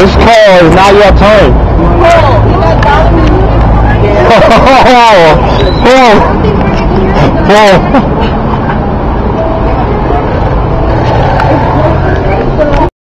This car is not your turn. oh, oh, oh.